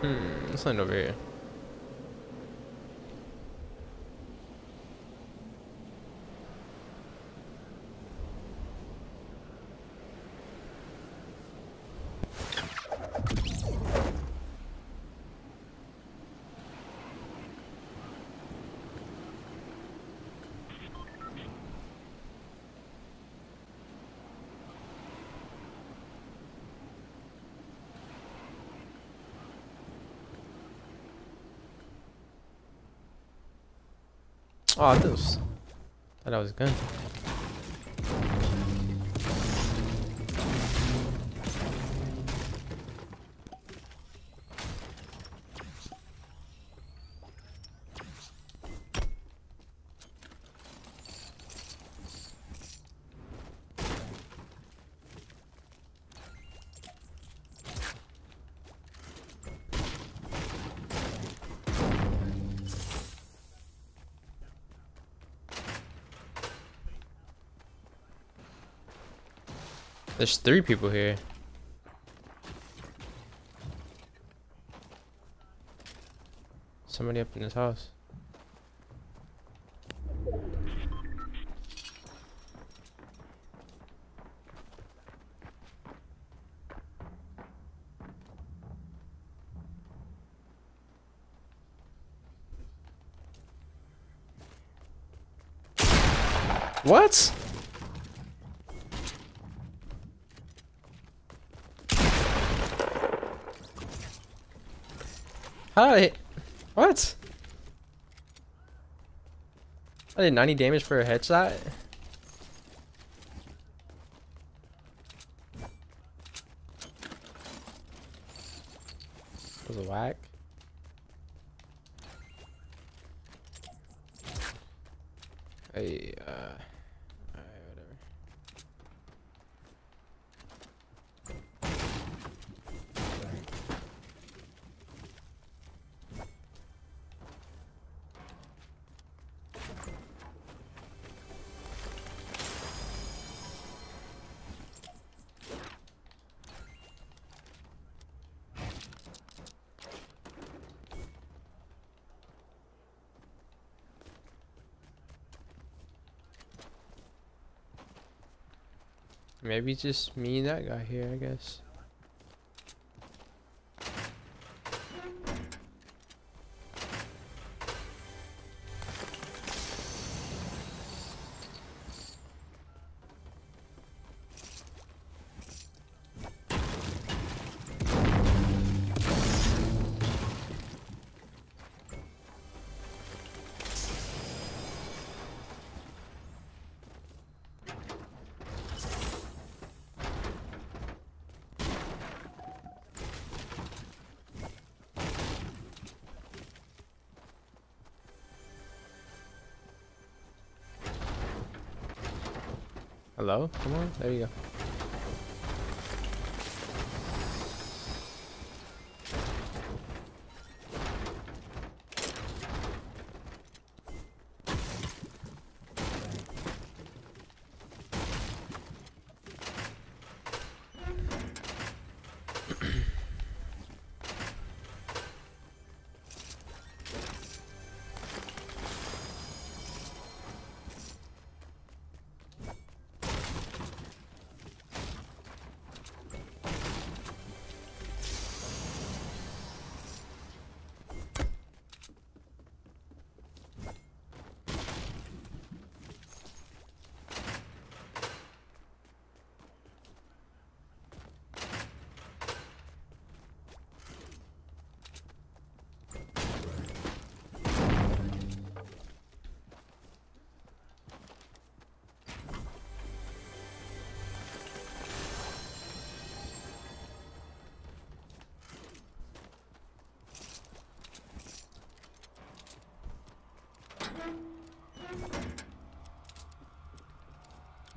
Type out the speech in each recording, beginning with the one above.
Hmm, something over here. Oh, this was, thought I was good. There's three people here. Somebody up in this house. What? Hi. What? I did 90 damage for a headshot? Was a whack. Hey, uh, alright, whatever. Maybe just me and that guy here, I guess. Hello? Come on. There you go.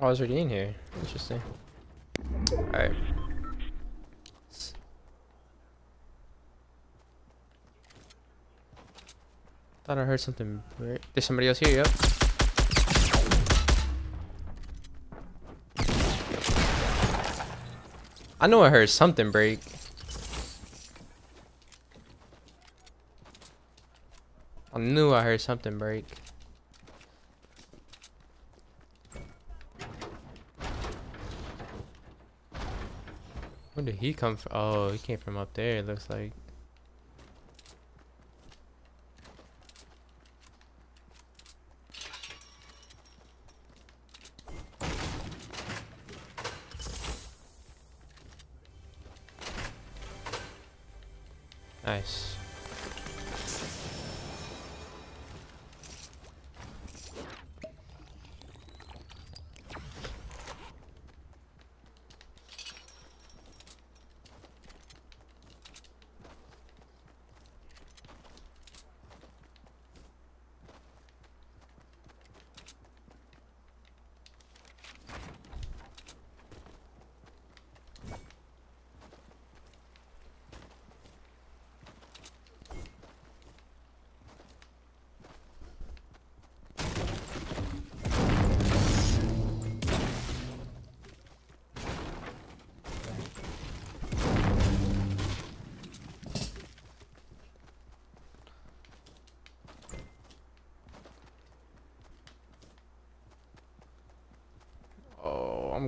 Oh, I was already in here. Interesting. Alright. Thought I heard something. There's somebody else here, yep. I know I heard something break. I knew I heard something break. Where did he come from? Oh, he came from up there, it looks like. Nice.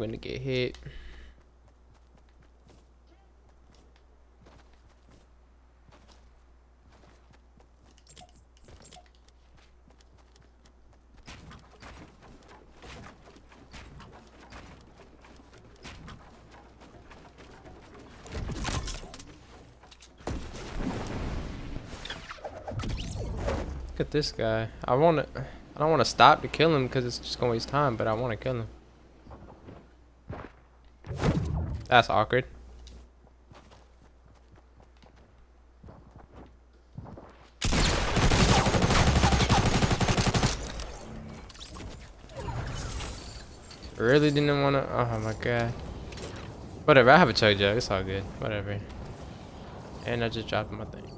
Gonna get hit. Look at this guy. I want to. I don't want to stop to kill him because it's just gonna waste time, but I want to kill him. That's awkward. Really didn't want to. Oh my god. Whatever. I have a chug jug. It's all good. Whatever. And I just dropped my thing.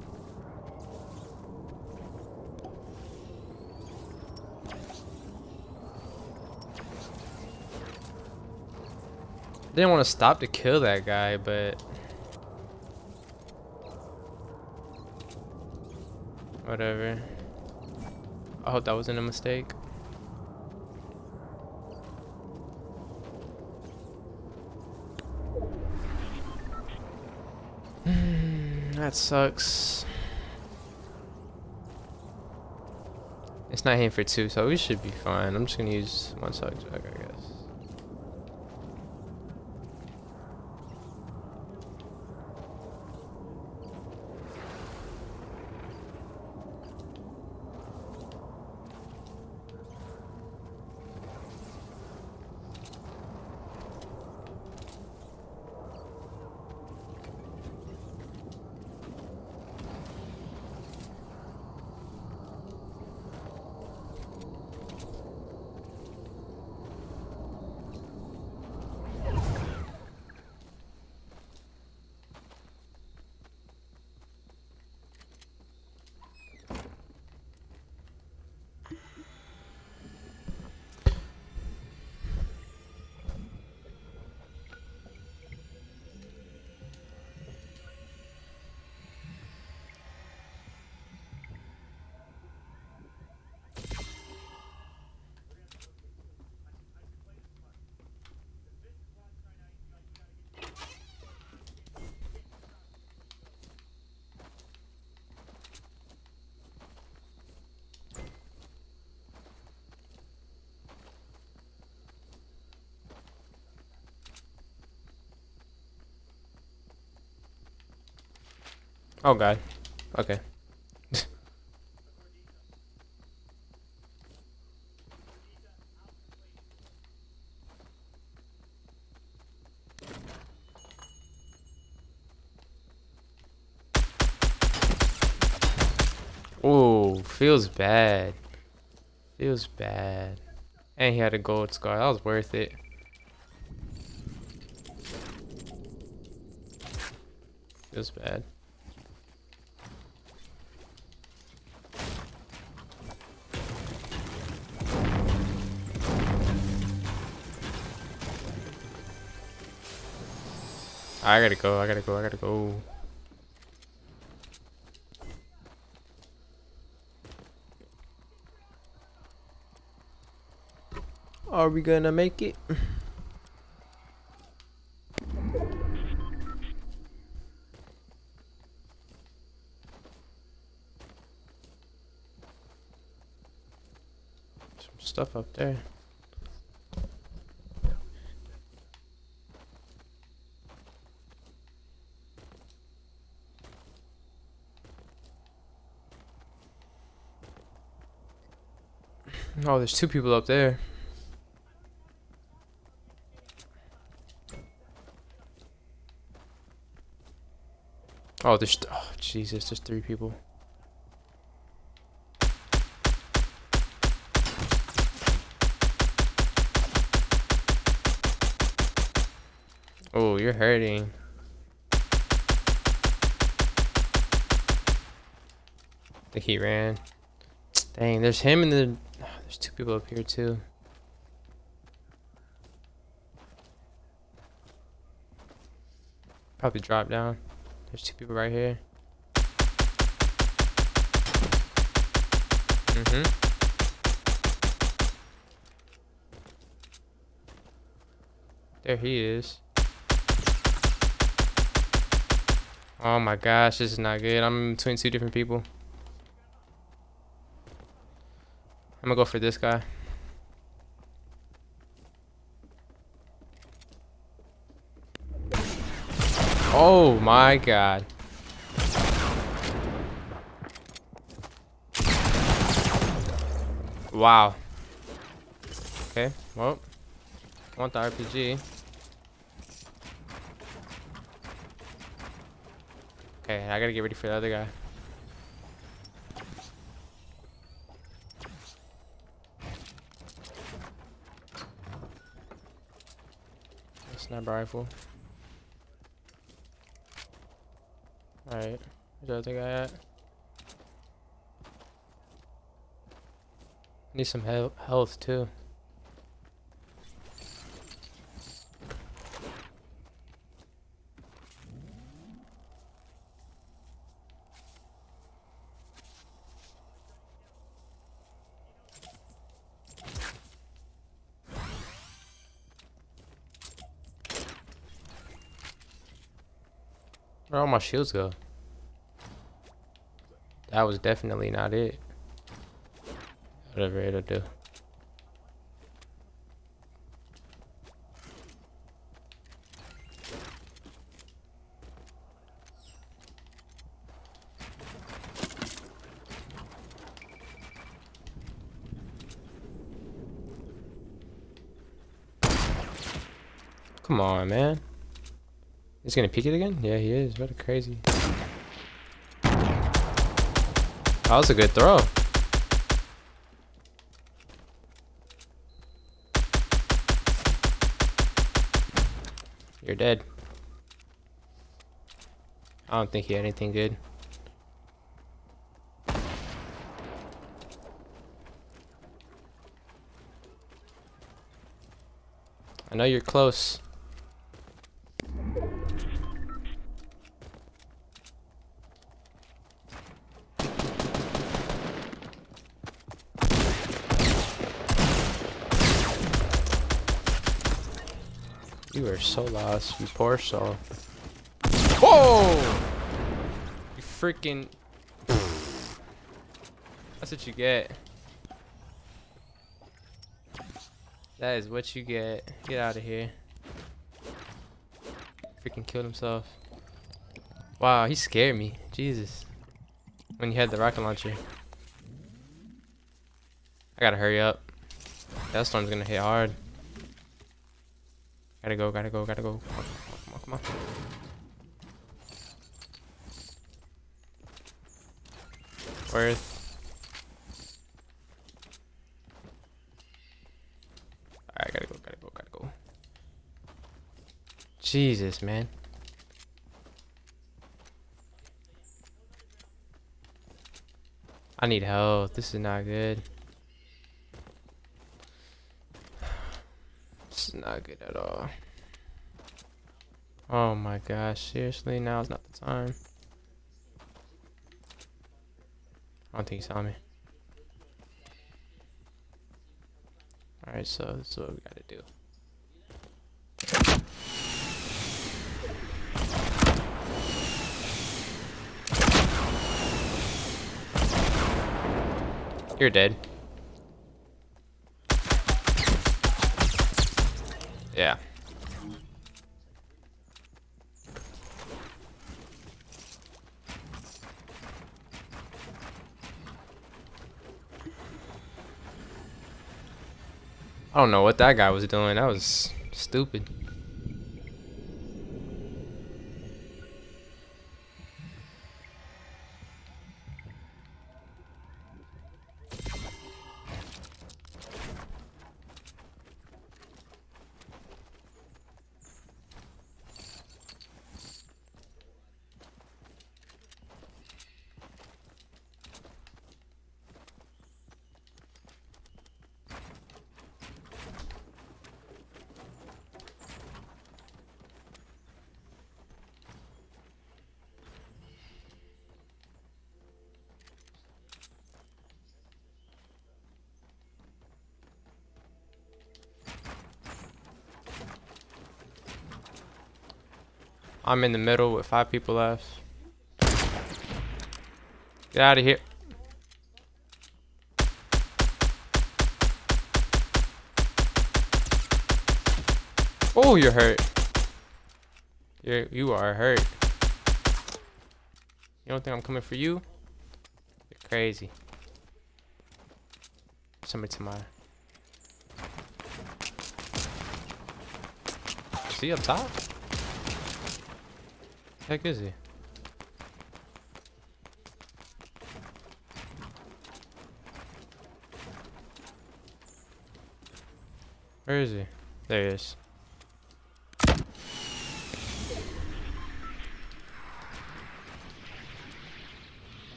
Didn't want to stop to kill that guy, but whatever. I hope that wasn't a mistake. that sucks. It's not hitting for two, so we should be fine. I'm just gonna use one chug jug, I guess. Oh god. Okay. Oh, feels bad. Feels bad. And he had a gold scar. That was worth it. Feels bad. I gotta go, I gotta go, I gotta go. Are we gonna make it? Some stuff up there. Oh, there's two people up there. Oh, there's oh Jesus, there's three people. Oh, you're hurting. I think he ran. Dang, there's him and the there's two people up here too. Probably drop down. There's two people right here. Mm-hmm. There he is. Oh my gosh, this is not good. I'm between two different people. I'm gonna go for this guy. Oh my god. Wow. Okay, well, want the RPG. Okay, I gotta get ready for the other guy. Sniper rifle. Alright, where's the other guy at? Need some he health too. All my shields go? That was definitely not it. Whatever it'll do. Come on, man. Gonna peek it again? Yeah, he is. What a crazy. That was a good throw. You're dead. I don't think he had anything good. I know you're close. You so you poor soul. Whoa! You freaking... That's what you get. That is what you get. Get out of here. Freaking killed himself. Wow, he scared me. Jesus. When you had the rocket launcher. I gotta hurry up. That storm's gonna hit hard. Gotta go, gotta go, gotta go. Come on, come on, come on. Worth. Alright, gotta go, gotta go, gotta go. Jesus, man. I need help. This is not good. Not good at all. Oh my gosh, seriously, now is not the time. I don't think he saw me. Alright, so this is what we gotta do. You're dead. Yeah. I don't know what that guy was doing. That was stupid. I'm in the middle with five people left. Get out of here. Oh, you're hurt. You're, you are hurt. You don't think I'm coming for you? You're crazy. Somebody to my... See up top? Heck is he? Where is he? There he is.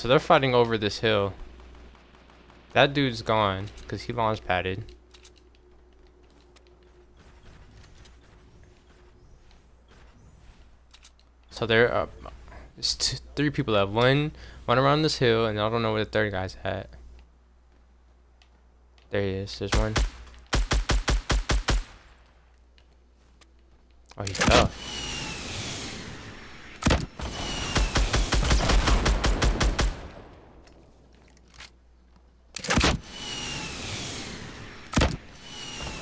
So they're fighting over this hill. That dude's gone because he launch padded. So there are three people left. One, one around this hill, and I don't know where the third guy's at. There he is. There's one. Oh, he fell.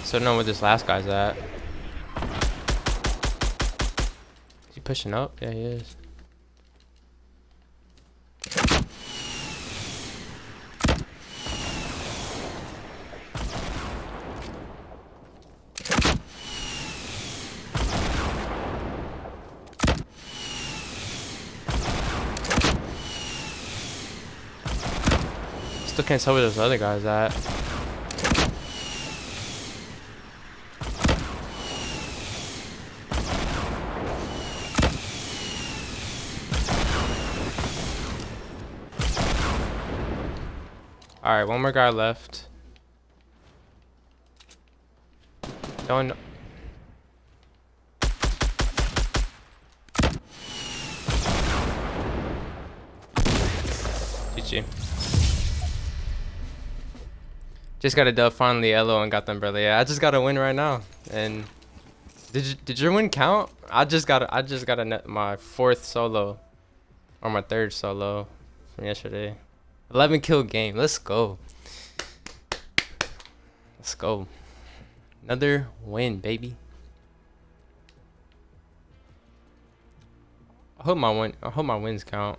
So know where this last guy's at. Is he pushing up? Yeah, he is. Still can't tell where those other guys at. Alright, one more guy left. Don't... GG. Just got a dub finally, Elo, and got them, brother. Yeah, I just got a win right now. And did you, did your win count? I just got I just got a my fourth solo, or my third solo from yesterday. 11 kill game. Let's go. Let's go. Another win, baby. I hope my win I hope my wins count.